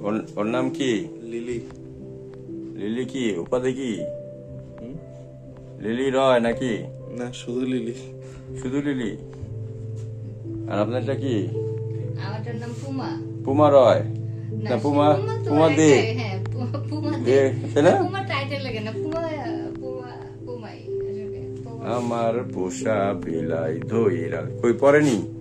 ওর ওর নাম কি? Lily. Lily কি? উপাধি কি? লিলি রয় নাকি? না শুধু লিলি। শুধু লিলি? আর আপনারটা কি? আমারটার নাম পুমা। পুমা রয়? না হ্যাঁ, পুমা পুমা দে। দে, তাই না? পুমা টাইটেল লাগে না পুমা- আমার পোষা বিলাই ধইরা কই পড়েনি?